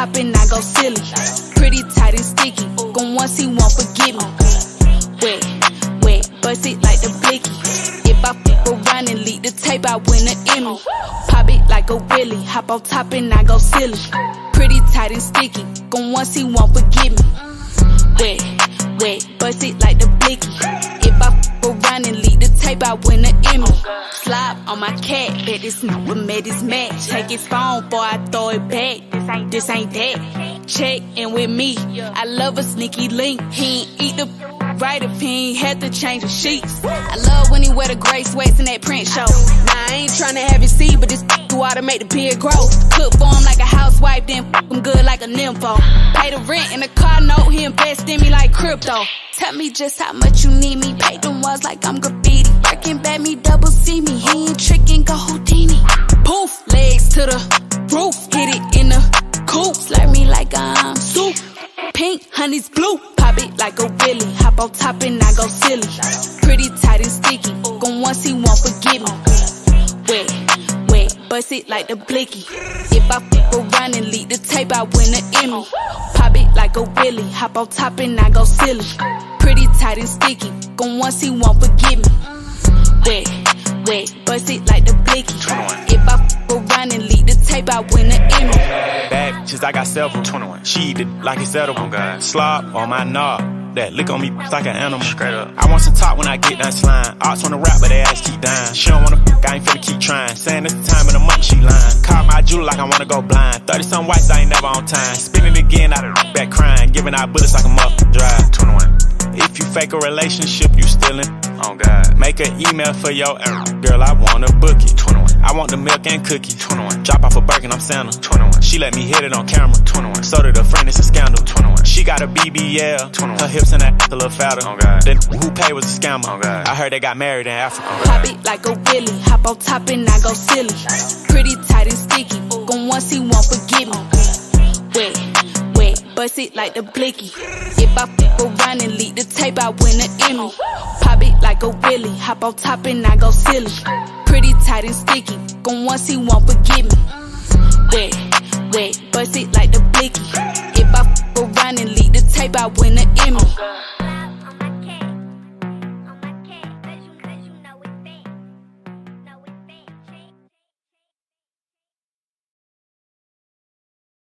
top and I go silly. Pretty tight and sticky. Gon' once he won't forgive me. Wet, wet, bust it like the blicky. If I fuck around and leak the tape, I win an Emmy. Pop it like a wheelie. Hop on top and I go silly. Pretty tight and sticky. Gon' once he won't forgive me. Wet, wet, bust it like the blicky. If I I win an Emmy. Slide on my cat, bet this number met his match. Take his phone, boy, I throw it back. This ain't that. Check in with me. I love a sneaky link. He ain't eat the right if he ain't had to change the sheets. I love when he wear the gray sweats in that print show. Nah, I ain't tryna have you see, but this do ought to make the beard grow. Cook for him like a housewife, then f him good like a nympho. Pay the rent in the car note, he invest in me like crypto. Tell me just how much you need me. pay them walls like I'm graffiti. To the roof. Hit it in the coop. Slurp me like I'm soup. Pink, honey's blue. Pop it like a wheelie. Hop on top and I go silly. Pretty tight and sticky. Gon' once he won't forgive me. Wet, wet, bust it like the blicky. If I fuck around and leak the tape, I win an Emmy. Pop it like a wheelie. Hop on top and I go silly. Pretty tight and sticky. Gon' once he won't forgive me. Wet, wet, bust it like the blicky. If I fuck around and leak the tape, I win an Emmy. Bad bitches, I got several. 21. She eat it like it's edible. Oh, God. Slop on my knob. That lick on me like an animal. Straight up. I want some top when I get done slime. Ox wanna rap, but they ass keep dying. She don't wanna fuck, I ain't finna keep trying. Saying it's the time of the month, she lying. Call my jewel like I wanna go blind. 30 some whites, I ain't never on time. Spinning again, I done back crying. Giving out bullets like a muff drive. 21. If you fake a relationship, you stealing. Oh God. Make an email for your girl, I wanna book it. 21. I want the milk and cookie. 21. Drop off a Birkin, I'm Santa. 21. She let me hit it on camera. 21. So did a friend, it's a scandal. 21. She got a BBL. 21. Her hips and that a little fatter. Oh, God. Then who paid was a scammer. Oh, God. I heard they got married in Africa. Pop it like a wheelie. Hop on top and I go silly. Pretty tight and sticky. Gon' once he won't forgive me. Wet, wet, bust it like the blicky. If I fuck around and leak the tape, I win an Emmy. Pop it like a wheelie. Hop on top and I go silly. Pretty tight and sticky. Gon' once he won't forgive me. Wet, wet, bust it like the blicky. If I tape, I win an Emmy.